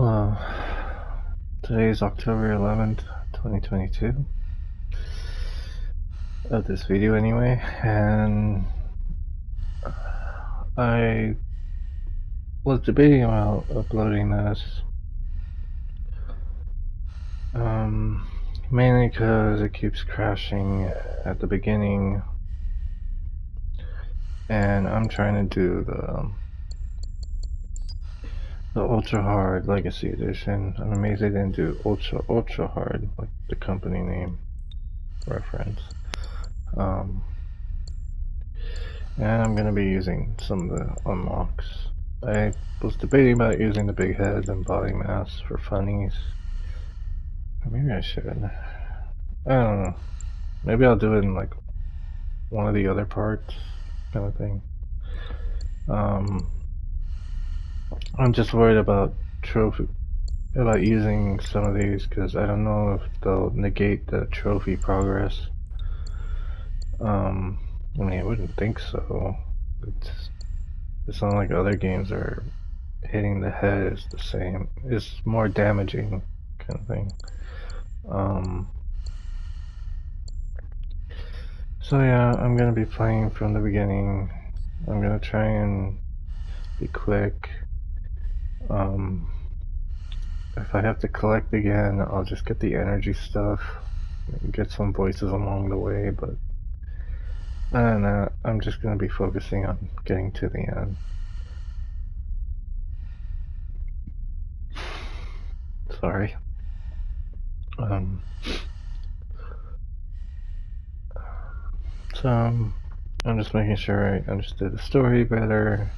Hello. Today is October 11th, 2022. Of this video anyway, and I was debating about uploading this. Um, mainly because it keeps crashing at the beginning, and I'm trying to do the the ultra hard legacy edition. I'm amazed they didn't do ultra ultra hard like the company name reference. Um, and I'm gonna be using some of the unlocks. I was debating about using the big head and body mass for funnies. Maybe I should. I don't know. Maybe I'll do it in like one of the other parts kind of thing. Um, I'm just worried about trophy about using some of these because I don't know if they'll negate the trophy progress. Um, I mean, I wouldn't think so. It's it's not like other games are hitting the head is the same. It's more damaging kind of thing. Um. So yeah, I'm gonna be playing from the beginning. I'm gonna try and be quick. Um, if I have to collect again, I'll just get the energy stuff, get some voices along the way, but other than that, I'm just going to be focusing on getting to the end. Sorry. Um, so, I'm just making sure I understood the story better,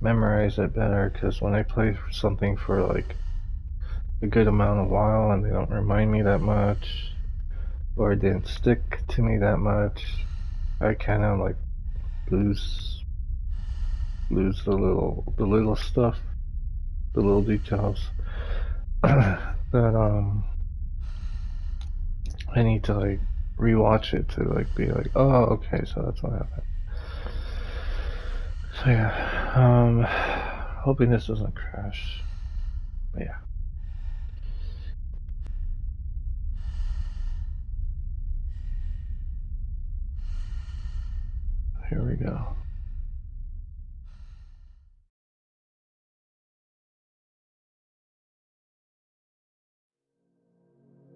memorize it better because when I play something for like a good amount of while and they don't remind me that much or it didn't stick to me that much I kind of like lose lose the little the little stuff the little details that um I need to like rewatch it to like be like oh okay so that's what happened so yeah, um, hoping this doesn't crash. But yeah. Here we go.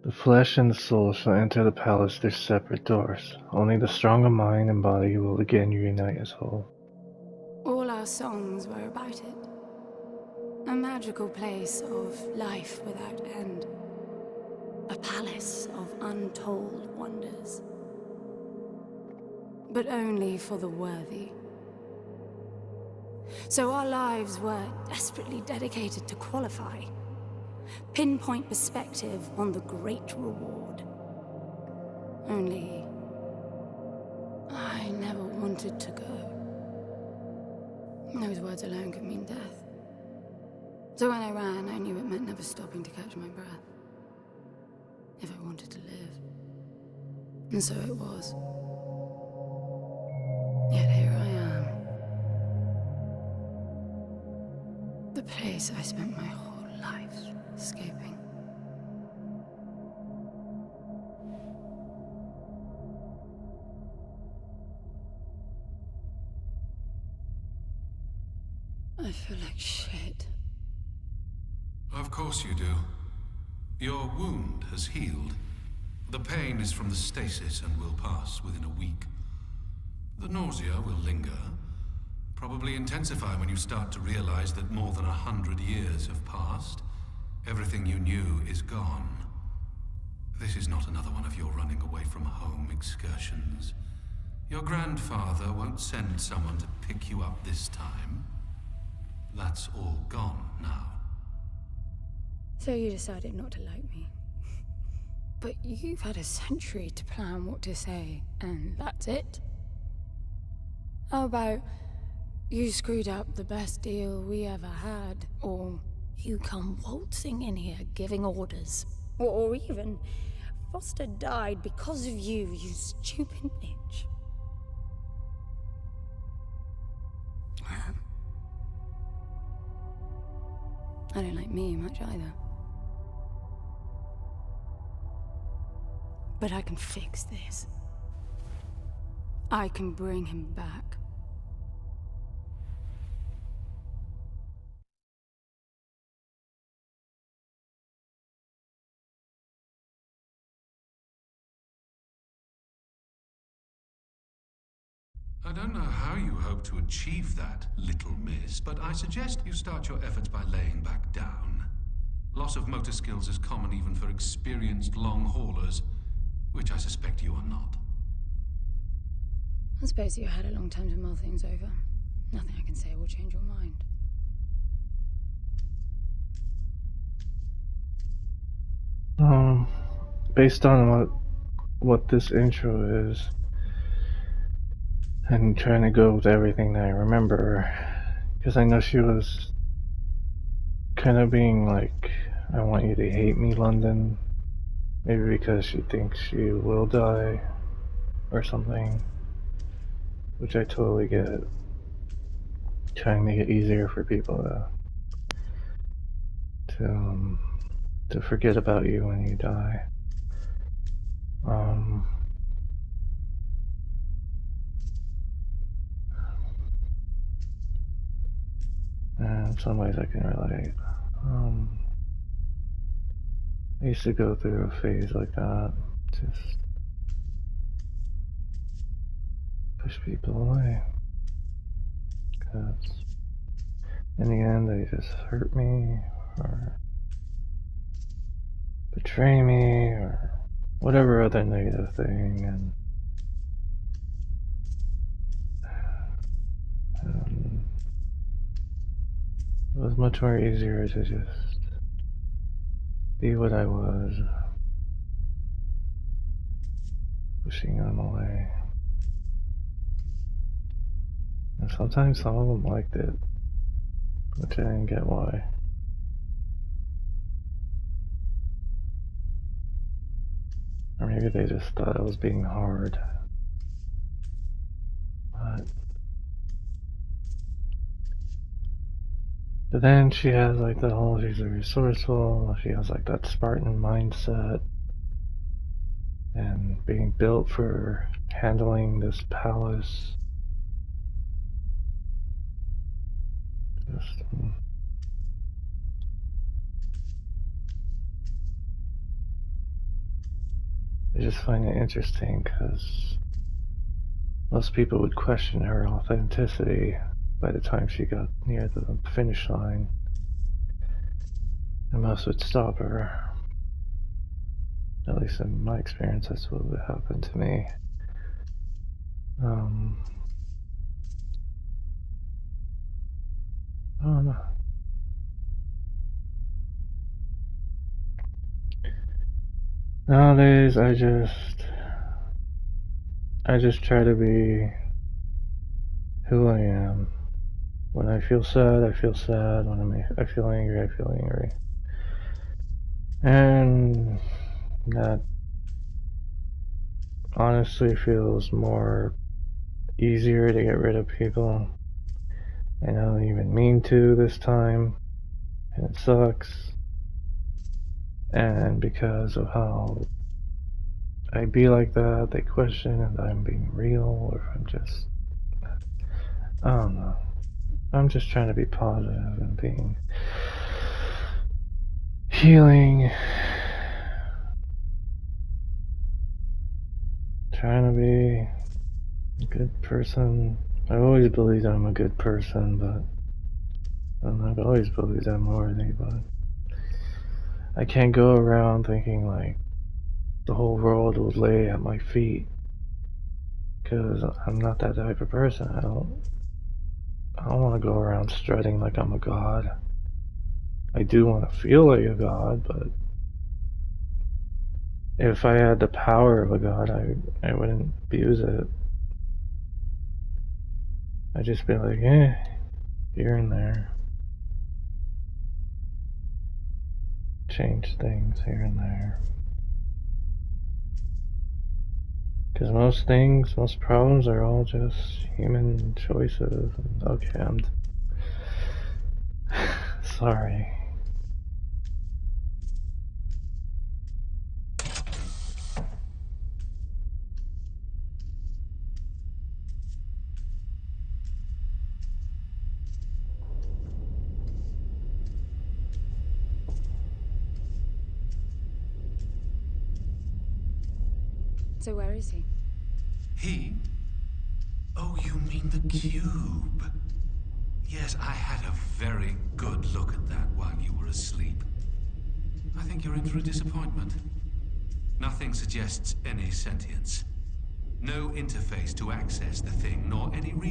The flesh and the soul shall enter the palace through separate doors. Only the strong of mind and body will again unite as whole. Our songs were about it. A magical place of life without end. A palace of untold wonders. But only for the worthy. So our lives were desperately dedicated to qualify. Pinpoint perspective on the great reward. Only... I never wanted to go. Those words alone could mean death. So when I ran, I knew it meant never stopping to catch my breath. If I wanted to live. And so it was. Yet here I am. The place I spent my whole life escaping. Feel like shit. Of course you do. Your wound has healed. The pain is from the stasis and will pass within a week. The nausea will linger, probably intensify when you start to realize that more than a hundred years have passed. Everything you knew is gone. This is not another one of your running away from home excursions. Your grandfather won't send someone to pick you up this time. That's all gone now. So you decided not to like me. But you've had a century to plan what to say, and that's it? How about you screwed up the best deal we ever had, or you come waltzing in here giving orders, or even Foster died because of you, you stupid bitch. I don't like me much either. But I can fix this. I can bring him back. I don't know how you hope to achieve that, little miss, but I suggest you start your efforts by laying back down. Loss of motor skills is common even for experienced long haulers, which I suspect you are not. I suppose you had a long time to mull things over. Nothing I can say will change your mind. Um, based on what what this intro is, and trying to go with everything that I remember, because I know she was kind of being like, "I want you to hate me, London," maybe because she thinks she will die, or something, which I totally get. Trying to make it easier for people to to um, to forget about you when you die. Um, and in some ways I can relate. Um, I used to go through a phase like that, just push people away. Because in the end they just hurt me or betray me or whatever other negative thing and um, it was much more easier to just be what I was. Pushing them away and sometimes some of them liked it which I didn't get why. Or maybe they just thought I was being hard. But, but then she has like the whole, she's resourceful, she has like that Spartan mindset. And being built for handling this palace. Just, um, I just find it interesting because most people would question her authenticity by the time she got near the finish line. the mouse would stop her. At least in my experience, that's what would happen to me. Um, I don't know. Nowadays, I just, I just try to be who I am. When I feel sad, I feel sad. When I feel angry, I feel angry. And that honestly feels more easier to get rid of people. And I don't even mean to this time. And it sucks and because of how I be like that, they question if I'm being real or if I'm just, I don't know. I'm just trying to be positive and being healing, trying to be a good person. I've always believed I'm a good person, but I've always believed I'm worthy, but I can't go around thinking like the whole world will lay at my feet because I'm not that type of person. I I don't want to go around strutting like I'm a god. I do want to feel like a god, but if I had the power of a god, I I wouldn't abuse it. I'd just be like, eh, here and there. change things here and there. Because most things, most problems are all just human choices. Okay, I'm sorry.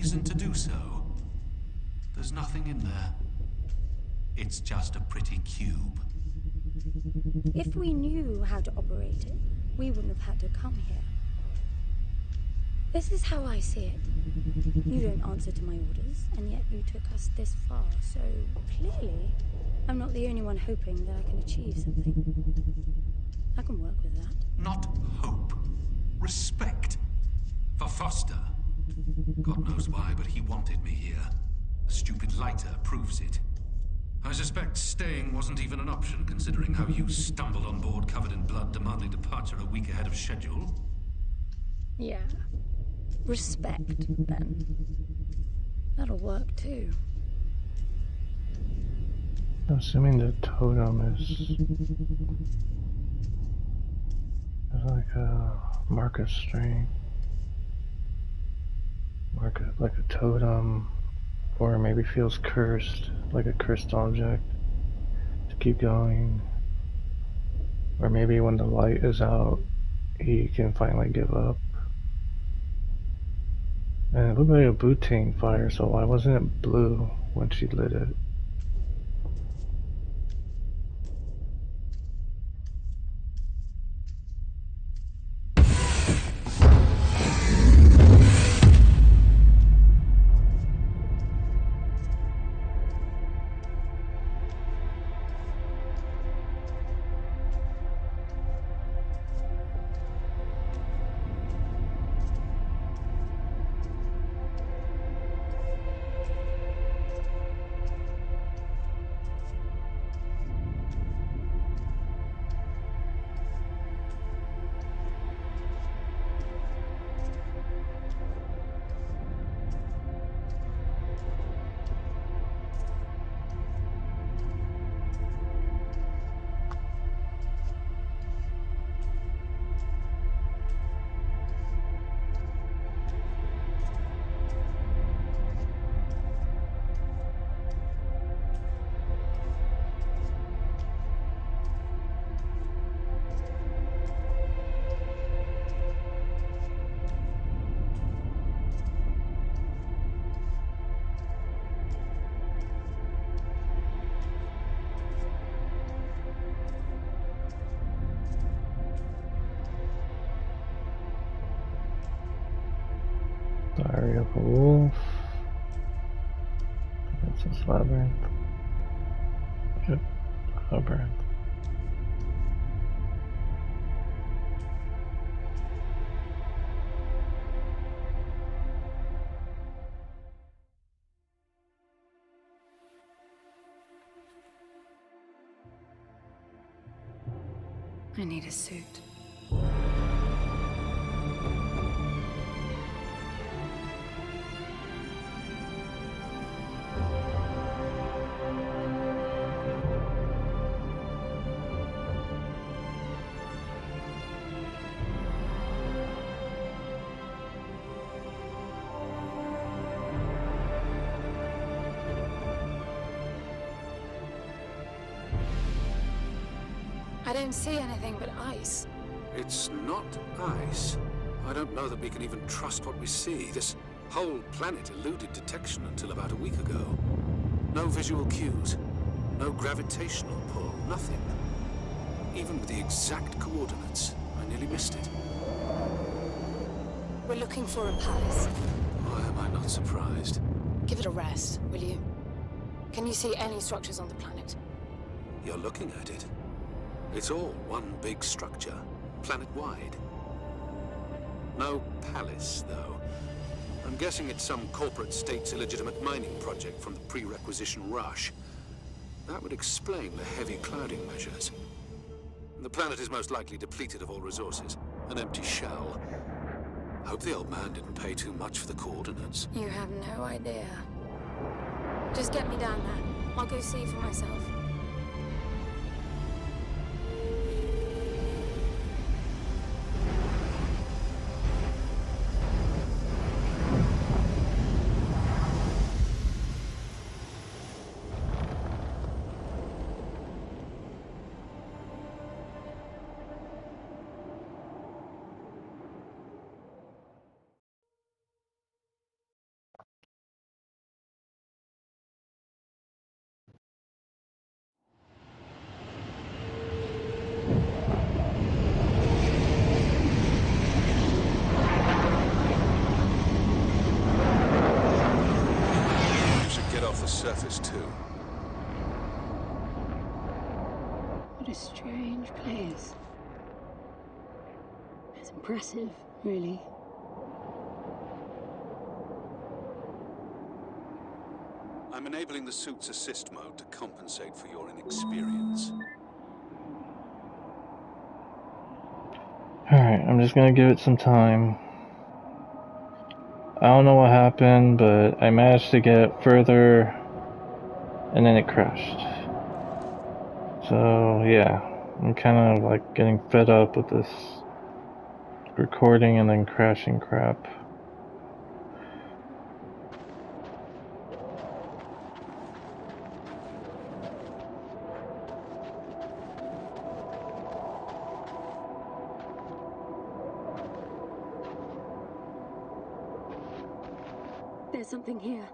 Reason to do so. There's nothing in there. It's just a pretty cube. If we knew how to operate it, we wouldn't have had to come here. This is how I see it. You don't answer to my orders, and yet you took us this far, so clearly I'm not the only one hoping that I can achieve something. I can work with that. Not hope. Respect. For Foster. God knows why, but he wanted me here. A stupid lighter proves it. I suspect staying wasn't even an option, considering how you stumbled on board covered in blood, demanding departure a week ahead of schedule. Yeah. Respect, then. That'll work too. I'm Assuming the totem is, is like a Marcus string, mark it like a totem, or maybe feels cursed, like a cursed object, to keep going. Or maybe when the light is out, he can finally give up. And it looked like a butane fire, so why wasn't it blue when she lit it? Labyrinth. Yep, Labyrinth. I need a suit. I don't see anything but ice. It's not ice. I don't know that we can even trust what we see. This whole planet eluded detection until about a week ago. No visual cues, no gravitational pull, nothing. Even with the exact coordinates, I nearly missed it. We're looking for a palace. Why am I not surprised? Give it a rest, will you? Can you see any structures on the planet? You're looking at it. It's all one big structure, planet-wide. No palace, though. I'm guessing it's some corporate state's illegitimate mining project from the pre-requisition rush. That would explain the heavy clouding measures. The planet is most likely depleted of all resources. An empty shell. Hope the old man didn't pay too much for the coordinates. You have no idea. Just get me down there. I'll go see for myself. Impressive, really. I'm enabling the suit's assist mode to compensate for your inexperience. Alright, I'm just gonna give it some time. I don't know what happened, but I managed to get further and then it crashed. So, yeah, I'm kind of like getting fed up with this recording and then crashing crap. There's something here.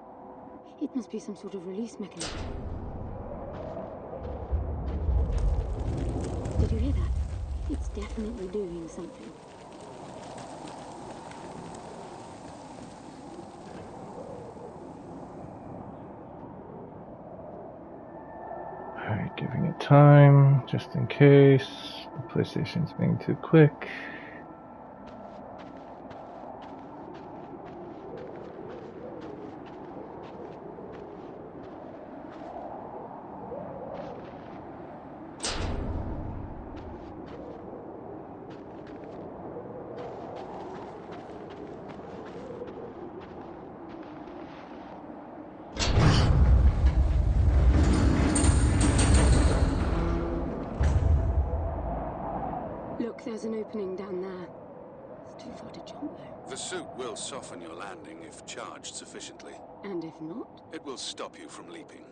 It must be some sort of release mechanism. Did you hear that? It's definitely doing something. Alright, giving it time, just in case. The PlayStation's being too quick. Look, there's an opening down there. It's too far to jump though. The suit will soften your landing if charged sufficiently. And if not? It will stop you from leaping.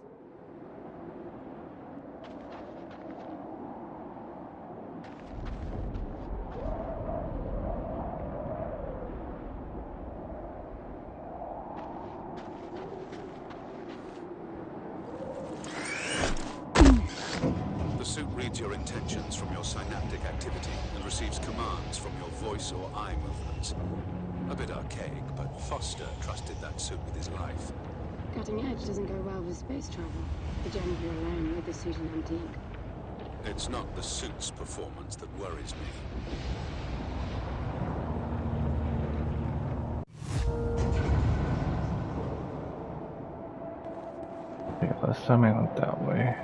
The suit reads your intentions from your synaptic activity and receives commands from your voice or eye movements. A bit archaic, but Foster trusted that suit with his life. Cutting edge doesn't go well with space travel. The journey here alone with the suit an antique. It's not the suit's performance that worries me. Yeah, last time I went that way.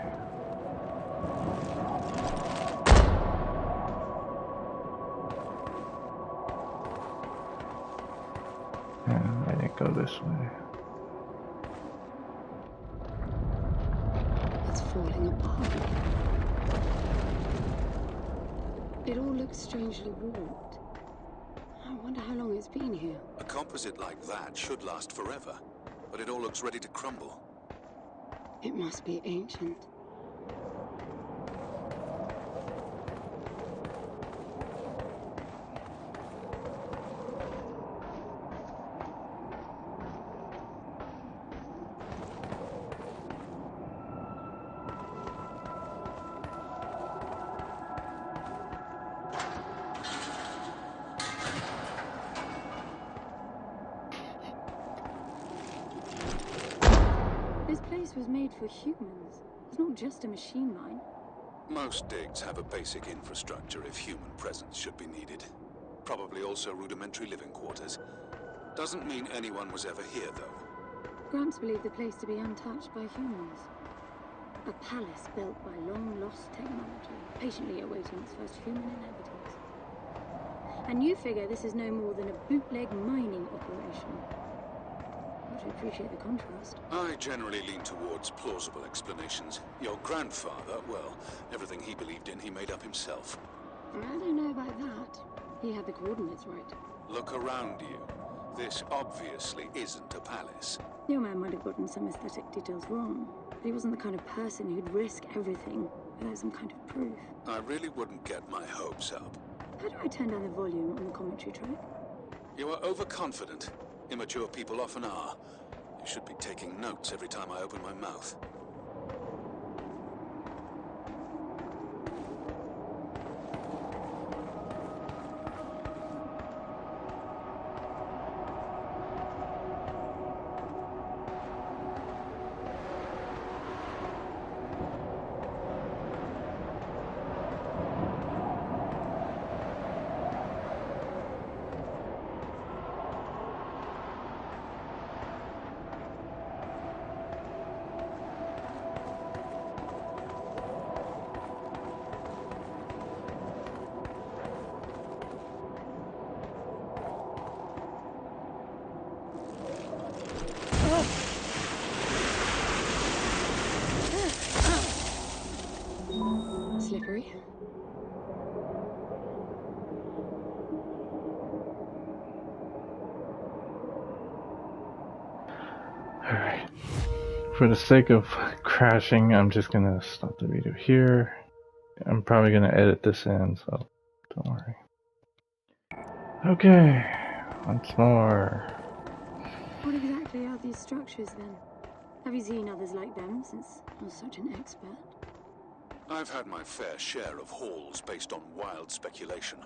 Yeah, I didn't go this way. It's falling apart. It all looks strangely warped. I wonder how long it's been here. A composite like that should last forever, but it all looks ready to crumble. It must be ancient. Just a machine mine. Most digs have a basic infrastructure if human presence should be needed. Probably also rudimentary living quarters. Doesn't mean anyone was ever here, though. Gramps believed the place to be untouched by humans. A palace built by long-lost technology, patiently awaiting its first human inhabitants. And you figure this is no more than a bootleg mining operation. You appreciate the contrast? I generally lean towards plausible explanations. Your grandfather, well, everything he believed in, he made up himself. I don't know about that. He had the coordinates right. Look around you. This obviously isn't a palace. Your man might have gotten some aesthetic details wrong, but he wasn't the kind of person who'd risk everything without some kind of proof. I really wouldn't get my hopes up. How do I turn down the volume on the commentary track? You are overconfident. Immature people often are. You should be taking notes every time I open my mouth. Alright. For the sake of crashing, I'm just gonna stop the video here. I'm probably gonna edit this in, so don't worry. Okay, once more. What exactly are these structures then? Have you seen others like them since you're such an expert? I've had my fair share of hauls based on wild speculation.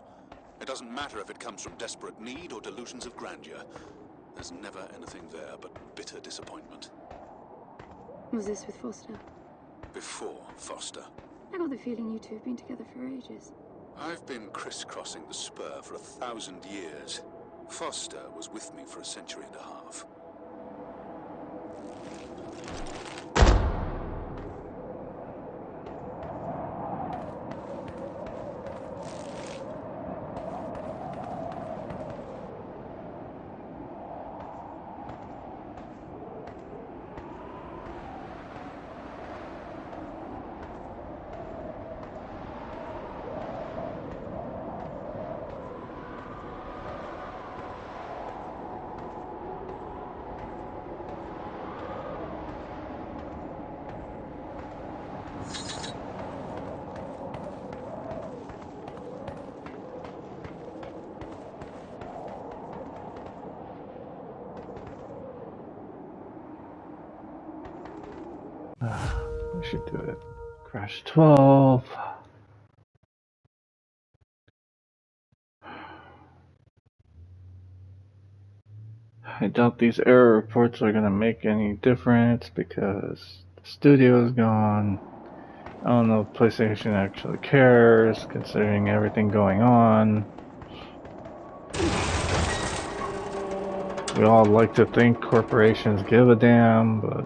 It doesn't matter if it comes from desperate need or delusions of grandeur. There's never anything there but bitter disappointment. Was this with Foster? Before Foster. I got the feeling you two have been together for ages. I've been crisscrossing the spur for a thousand years. Foster was with me for a century and a half. We should do it. Crash 12. I doubt these error reports are gonna make any difference because the studio is gone. I don't know if PlayStation actually cares considering everything going on. We all like to think corporations give a damn, but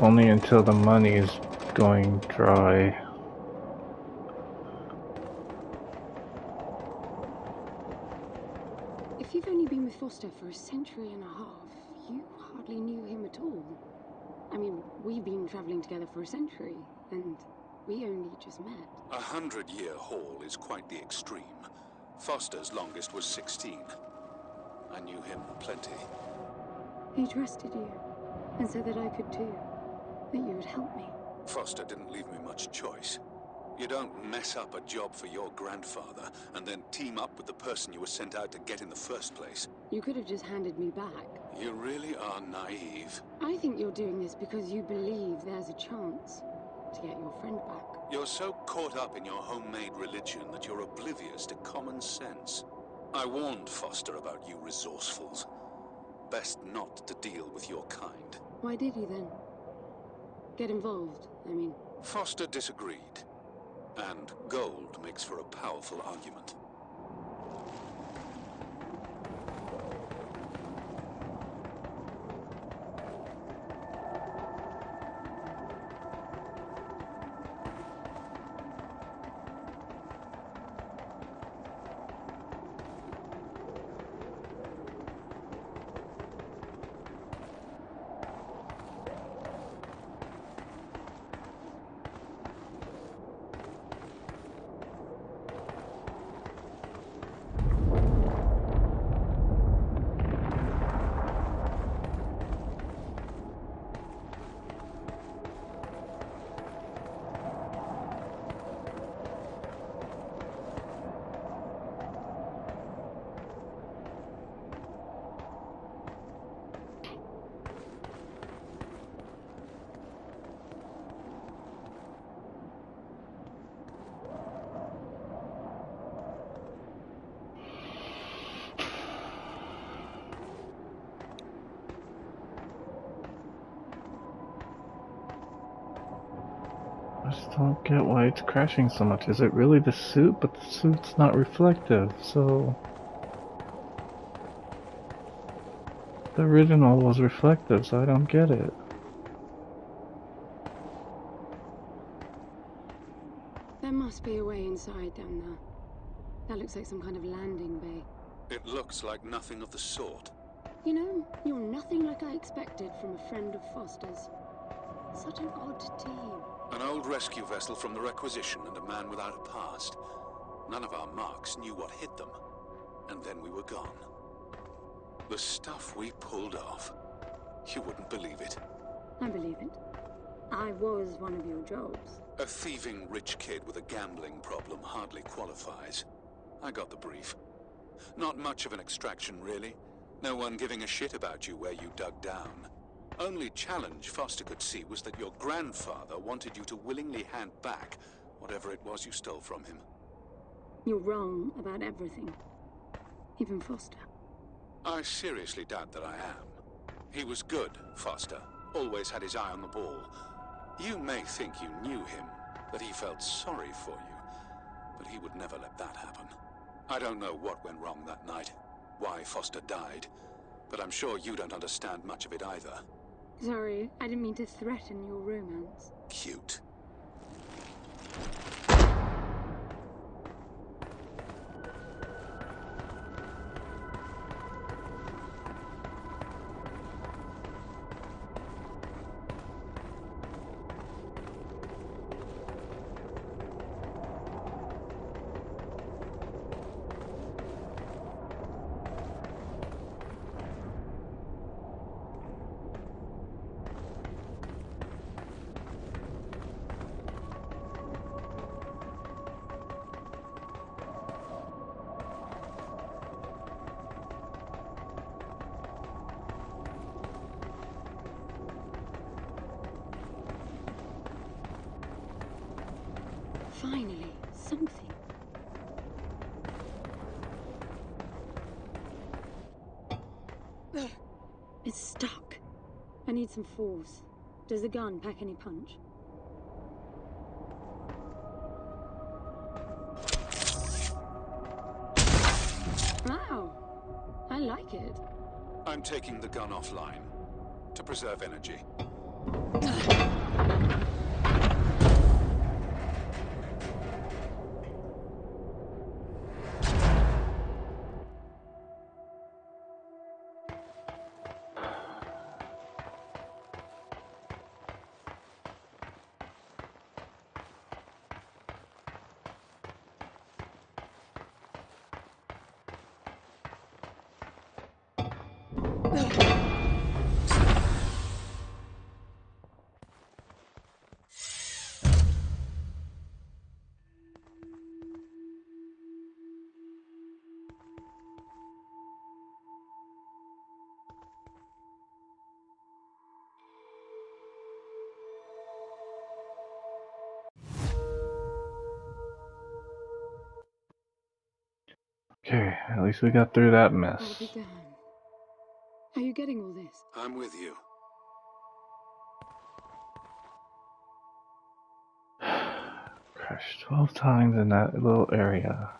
only until the money is going dry. If you've only been with Foster for a century and a half, you hardly knew him at all. I mean, we've been traveling together for a century, and we only just met. A hundred-year haul is quite the extreme. Foster's longest was 16. I knew him plenty. He trusted you, and said that I could too. That you would help me. Foster didn't leave me much choice. You don't mess up a job for your grandfather and then team up with the person you were sent out to get in the first place. You could have just handed me back. You really are naive. I think you're doing this because you believe there's a chance to get your friend back. You're so caught up in your homemade religion that you're oblivious to common sense. I warned Foster about you resourcefuls. Best not to deal with your kind. Why did he then? Get involved, I mean. Foster disagreed. And gold makes for a powerful argument. I just don't get why it's crashing so much. Is it really the suit? But the suit's not reflective, so... The original was reflective, so I don't get it. There must be a way inside down there. That looks like some kind of landing bay. It looks like nothing of the sort. You know, you're nothing like I expected from a friend of Foster's. Such an odd team. An old rescue vessel from the Requisition and a man without a past. None of our marks knew what hit them. And then we were gone. The stuff we pulled off. You wouldn't believe it. I believe it. I was one of your jobs. A thieving rich kid with a gambling problem hardly qualifies. I got the brief. Not much of an extraction, really. No one giving a shit about you where you dug down. Only challenge Foster could see was that your grandfather wanted you to willingly hand back whatever it was you stole from him. You're wrong about everything. Even Foster. I seriously doubt that I am. He was good, Foster. Always had his eye on the ball. You may think you knew him, that he felt sorry for you, but he would never let that happen. I don't know what went wrong that night, why Foster died, but I'm sure you don't understand much of it either. Sorry, I didn't mean to threaten your romance. Cute. It's stuck. I need some force. Does the gun pack any punch? Wow. I like it. I'm taking the gun offline to preserve energy. At least we got through that mess. Are you getting all this? I'm with you. Crashed 12 times in that little area.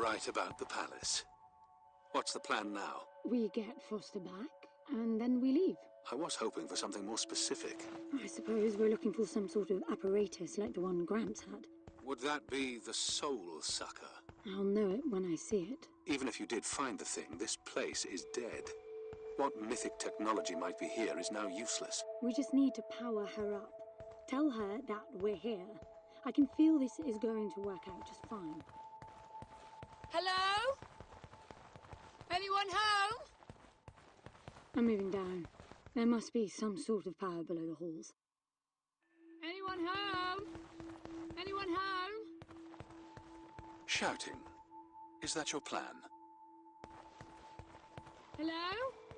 Right about the palace. What's the plan now? We get Foster back, and then we leave. I was hoping for something more specific. I suppose we're looking for some sort of apparatus like the one Gramps had. Would that be the Soul Sucker? I'll know it when I see it. Even if you did find the thing, this place is dead. What mythic technology might be here is now useless. We just need to power her up. Tell her that we're here. I can feel this is going to work out just fine. Hello? Anyone home? I'm moving down. There must be some sort of power below the halls. Anyone home? Anyone home? Shouting. Is that your plan? Hello? Hello?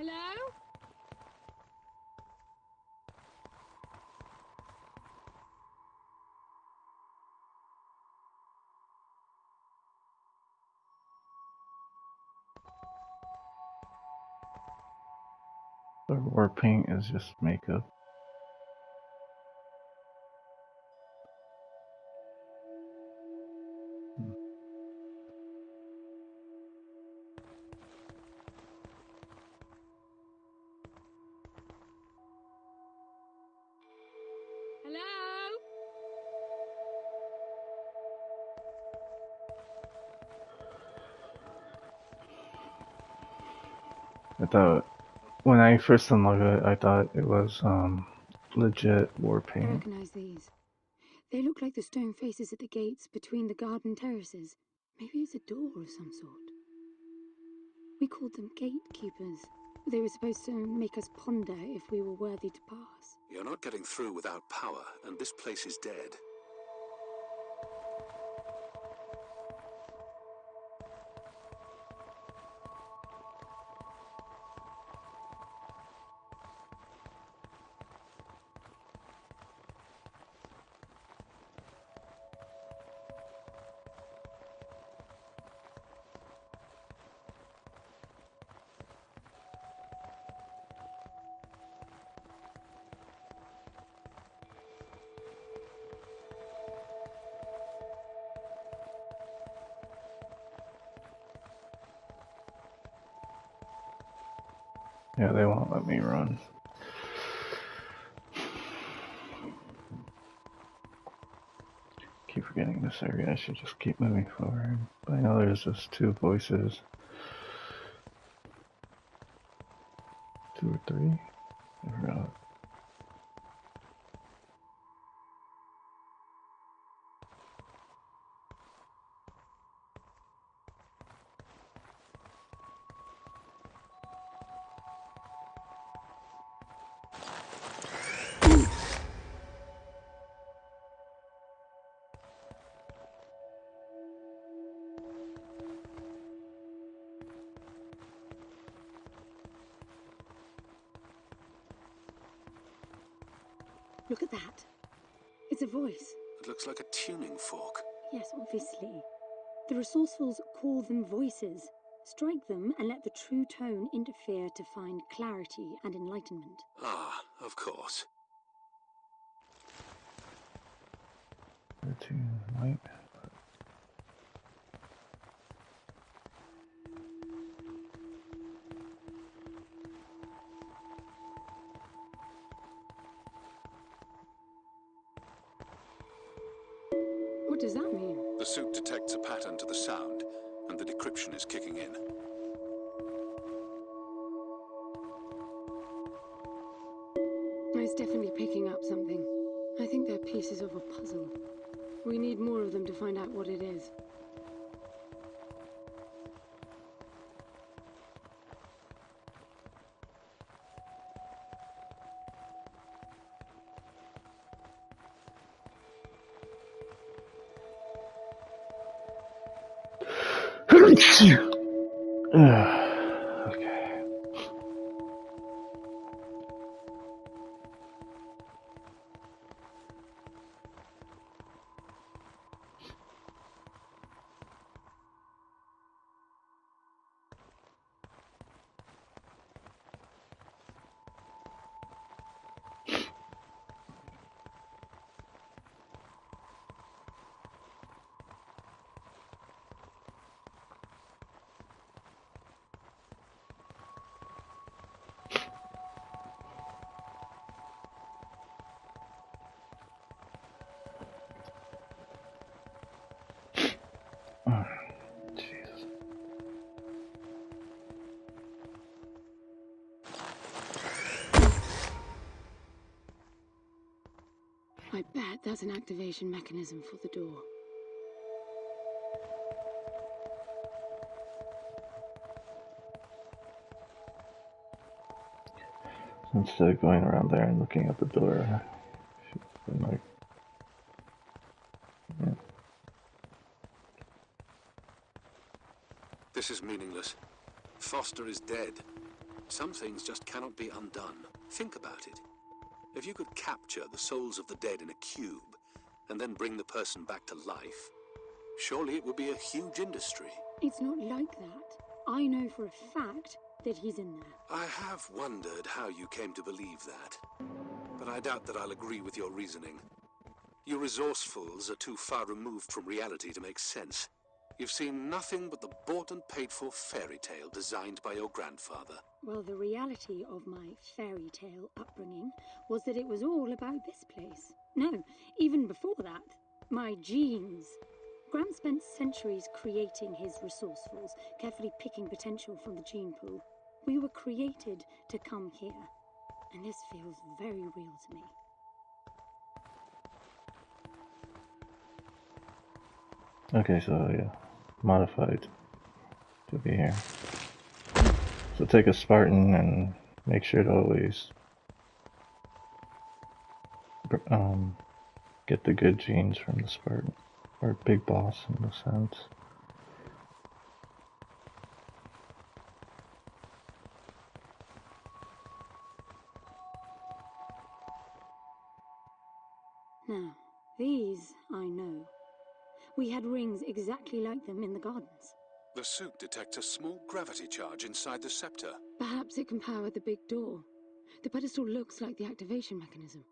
Hello? The war paint is just makeup. Thought when I first unlocked it, I thought it was um legit war I recognize these. They look like the stone faces at the gates between the garden terraces. Maybe it's a door of some sort. We called them gatekeepers. They were supposed to make us ponder if we were worthy to pass. You're not getting through without power, and this place is dead. Yeah, they won't let me run. Keep forgetting this area. I should just keep moving forward. But I know there's just two voices. Voice. It looks like a tuning fork. Yes, obviously. The resourcefuls call them voices. Strike them and let the true tone interfere to find clarity and enlightenment. Ah, of course. They're too light. Detects a pattern to the sound, and the decryption is kicking in. It's definitely picking up something. I think they're pieces of a puzzle. We need more of them to find out what it is. I bet that's an activation mechanism for the door. Instead of going around there and looking at the door, Foster is dead. Some things just cannot be undone. Think about it. If you could capture the souls of the dead in a cube, and then bring the person back to life, surely it would be a huge industry. It's not like that. I know for a fact that he's in there. I have wondered how you came to believe that. But I doubt that I'll agree with your reasoning. You resourcefuls are too far removed from reality to make sense. You've seen nothing but the bought and paid for fairy tale designed by your grandfather. Well, the reality of my fairy tale upbringing was that it was all about this place. No, even before that, my genes. Graham spent centuries creating his resourcefuls, carefully picking potential from the gene pool. We were created to come here, and this feels very real to me. Okay, so yeah, modified to be here. So take a Spartan and make sure to always um, get the good genes from the Spartan, or Big Boss in the sense. Them in the gardens. The suit detects a small gravity charge inside the scepter. Perhaps it can power the big door. The pedestal looks like the activation mechanism.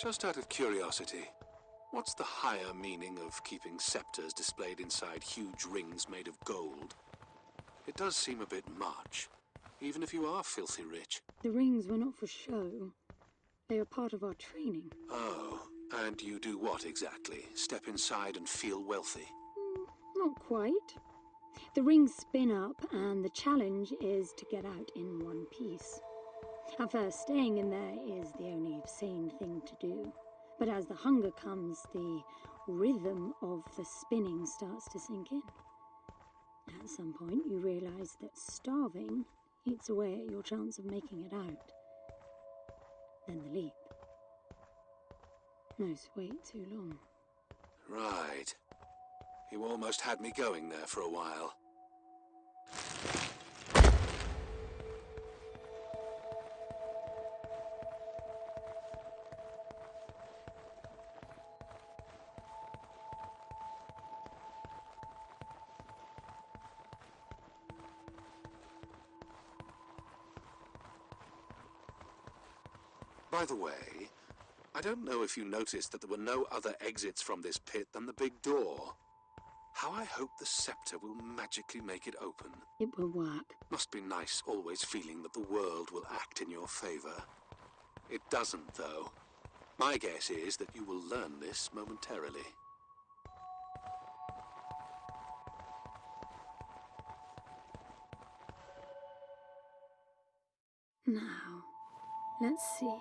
Just out of curiosity, what's the higher meaning of keeping scepters displayed inside huge rings made of gold? It does seem a bit much, even if you are filthy rich. The rings were not for show. They are part of our training. Oh, and you do what exactly? Step inside and feel wealthy? Mm, not quite. The rings spin up, and the challenge is to get out in one piece. At first, staying in there is the only sane thing to do. But as the hunger comes, the rhythm of the spinning starts to sink in. At some point, you realize that starving eats away at your chance of making it out. Then the leap. No wait too long. Right. You almost had me going there for a while. By the way, I don't know if you noticed that there were no other exits from this pit than the big door. How I hope the scepter will magically make it open. It will work. Must be nice always feeling that the world will act in your favor. It doesn't, though. My guess is that you will learn this momentarily. Now, let's see.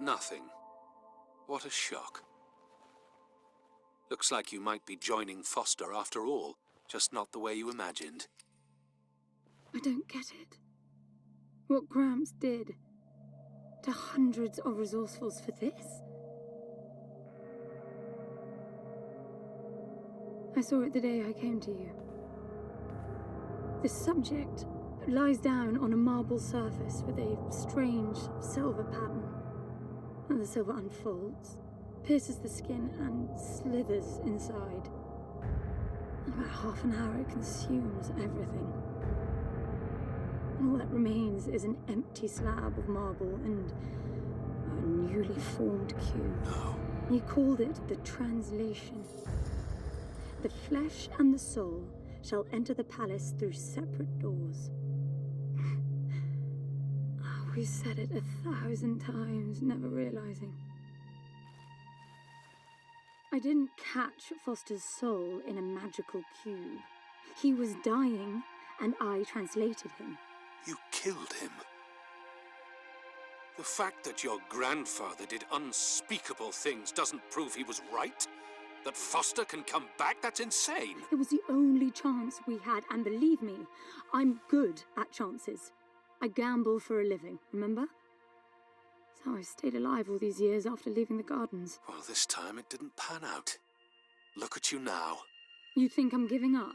Nothing. What a shock. Looks like you might be joining Foster after all, just not the way you imagined. I don't get it. What Gramps did to hundreds of resourcefuls for this? I saw it the day I came to you. The subject lies down on a marble surface with a strange silver pattern. And the silver unfolds, pierces the skin, and slithers inside. In about half an hour, it consumes everything. And all that remains is an empty slab of marble and a newly formed cube. No. He called it the translation. The flesh and the soul shall enter the palace through separate doors. We said it a thousand times, never realizing. I I didn't catch Foster's soul in a magical cube. He was dying, and I translated him. You killed him. The fact that your grandfather did unspeakable things doesn't prove he was right. That Foster can come back, that's insane. It was the only chance we had, and believe me, I'm good at chances. I gamble for a living, remember? That's how I stayed alive all these years after leaving the gardens. Well, this time it didn't pan out. Look at you now. You think I'm giving up?